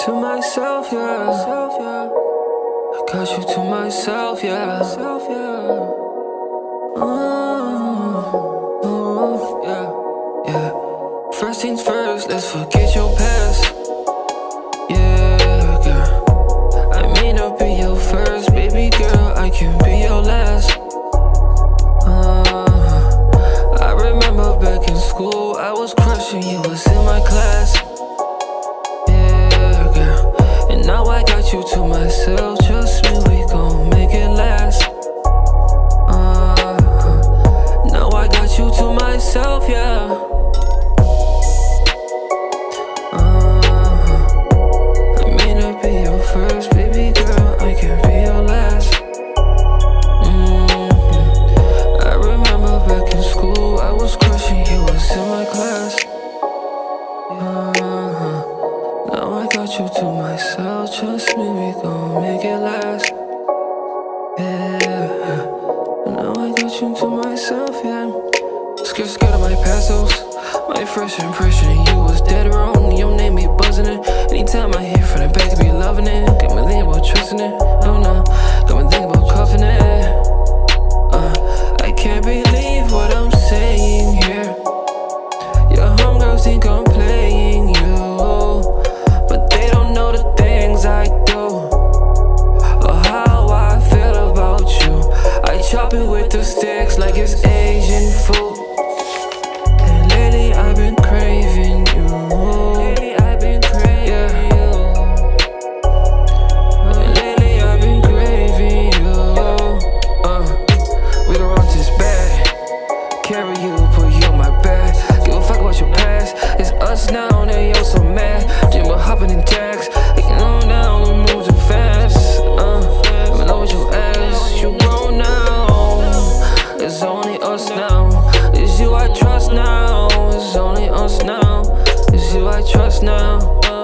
To myself, yeah. I got you to myself, yeah. Ooh, ooh, yeah, yeah. First things first, let's forget your past. Now I thought you to myself. Trust me, we gon' make it last. Yeah. Now I thought you to myself. Yeah. Scared, scared of my pesos. My first impression of you was dead wrong. Popping with the sticks like it's Asian food. I trust now?